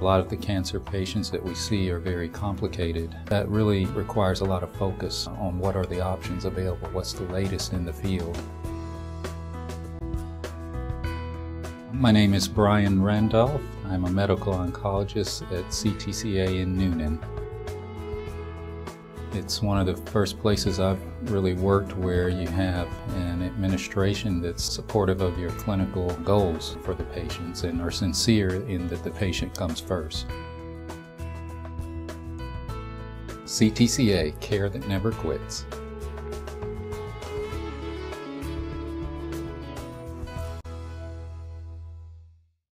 A lot of the cancer patients that we see are very complicated. That really requires a lot of focus on what are the options available, what's the latest in the field. My name is Brian Randolph. I'm a medical oncologist at CTCA in Newnan. It's one of the first places I've really worked where you have an administration that's supportive of your clinical goals for the patients and are sincere in that the patient comes first. CTCA, care that never quits.